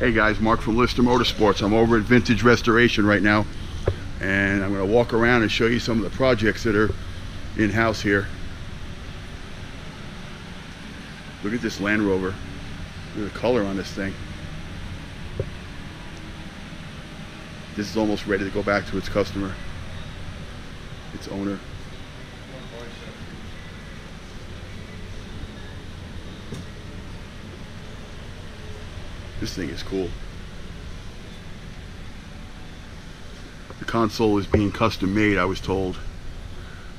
Hey guys, Mark from Lister Motorsports. I'm over at Vintage Restoration right now and I'm going to walk around and show you some of the projects that are in-house here. Look at this Land Rover. Look at the color on this thing. This is almost ready to go back to its customer, its owner. This thing is cool. The console is being custom made, I was told.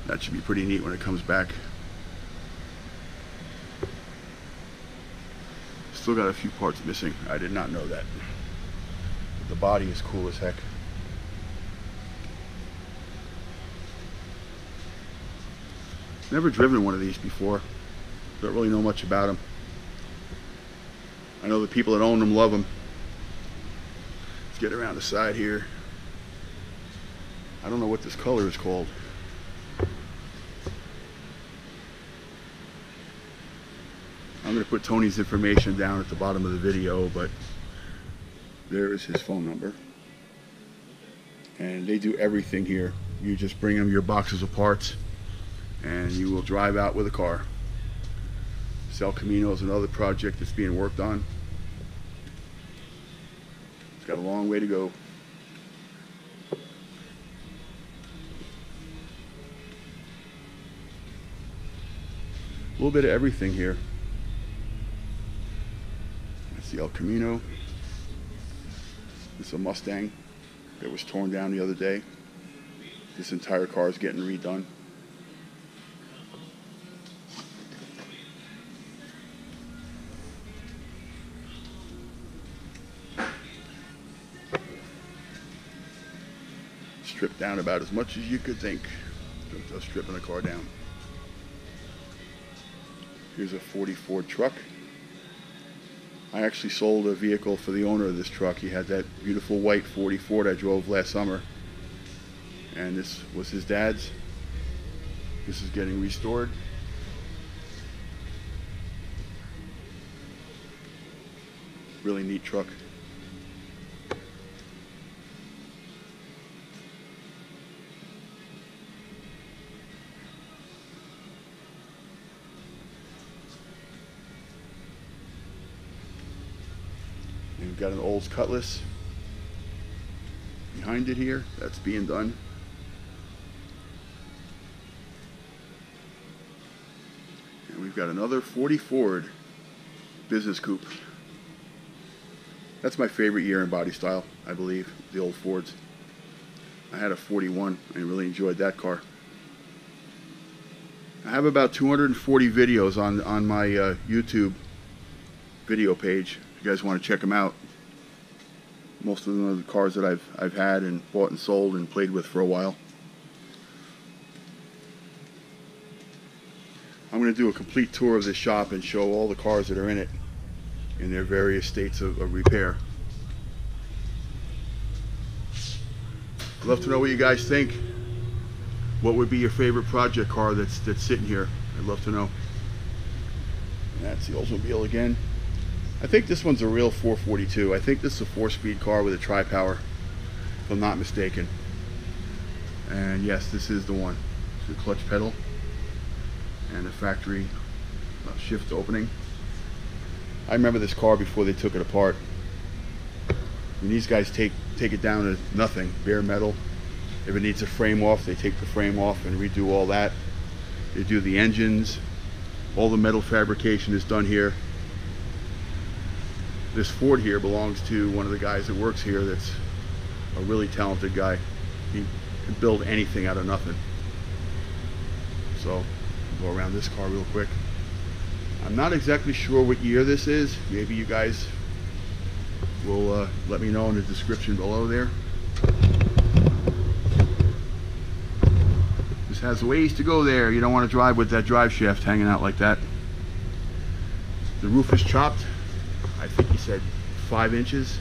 That should be pretty neat when it comes back. Still got a few parts missing. I did not know that. But the body is cool as heck. Never driven one of these before. Don't really know much about them. I know the people that own them love them. Let's get around the side here. I don't know what this color is called. I'm going to put Tony's information down at the bottom of the video, but there is his phone number. And they do everything here. You just bring them your boxes of parts and you will drive out with a car. El Camino is another project that's being worked on. It's got a long way to go. A little bit of everything here. That's the El Camino. Is a Mustang that was torn down the other day. This entire car is getting redone. Stripped down about as much as you could think of stripping a car down. Here's a 44 truck. I actually sold a vehicle for the owner of this truck. He had that beautiful white 40 Ford I drove last summer. And this was his dad's. This is getting restored. Really neat truck. Got an Olds Cutlass behind it here. That's being done. And we've got another 40 Ford Business Coupe. That's my favorite year in body style, I believe, the old Fords. I had a 41 and really enjoyed that car. I have about 240 videos on, on my uh, YouTube video page If you guys want to check them out. Most of them are the cars that I've, I've had and bought and sold and played with for a while. I'm going to do a complete tour of this shop and show all the cars that are in it in their various states of, of repair. I'd love to know what you guys think. What would be your favorite project car that's that's sitting here? I'd love to know. And that's the Oldsmobile again. I think this one's a real 442. I think this is a four-speed car with a tri-power, if I'm not mistaken. And yes, this is the one. It's the clutch pedal and the factory uh, shift opening. I remember this car before they took it apart. And these guys take take it down to nothing, bare metal. If it needs a frame off, they take the frame off and redo all that. They do the engines. All the metal fabrication is done here this Ford here belongs to one of the guys that works here that's a really talented guy. He can build anything out of nothing. So, go around this car real quick. I'm not exactly sure what year this is. Maybe you guys will uh, let me know in the description below there. This has ways to go there. You don't want to drive with that drive shaft hanging out like that. The roof is chopped. I think he said five inches.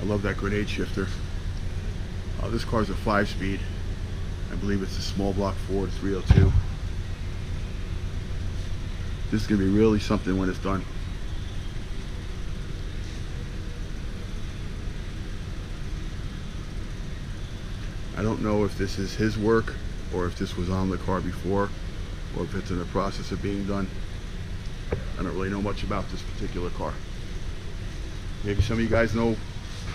I love that grenade shifter. Uh, this car is a five speed. I believe it's a small block Ford 302. This is gonna be really something when it's done. I don't know if this is his work or if this was on the car before or if it's in the process of being done. I don't really know much about this particular car. Maybe some of you guys know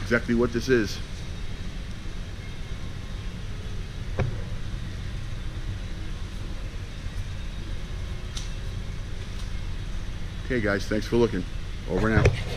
exactly what this is. Okay guys, thanks for looking. Over and out.